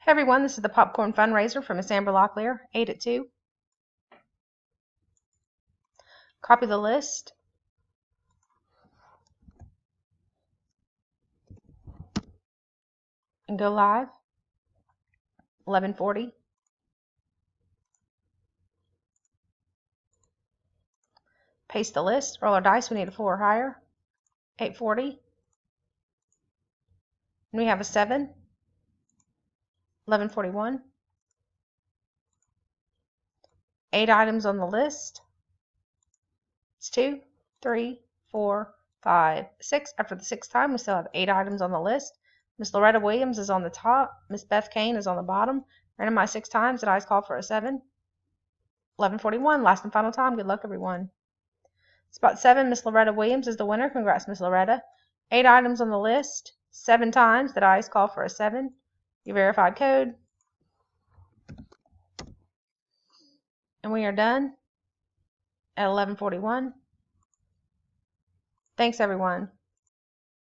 Hey everyone, this is the Popcorn Fundraiser from Miss Amber Locklear, 8 at 2. Copy the list. And go live. 1140. Paste the list. Roll our dice. We need a 4 or higher. 840. And we have a 7. 1141. Eight items on the list. It's two, three, four, five, six. After the sixth time, we still have eight items on the list. Miss Loretta Williams is on the top. Miss Beth Kane is on the bottom. Randomized six times. Did I call for a seven? 1141. Last and final time. Good luck, everyone. Spot seven, Miss Loretta Williams is the winner. Congrats, Miss Loretta. Eight items on the list. Seven times. Did I call for a seven? Your verified code. And we are done at 1141. Thanks, everyone.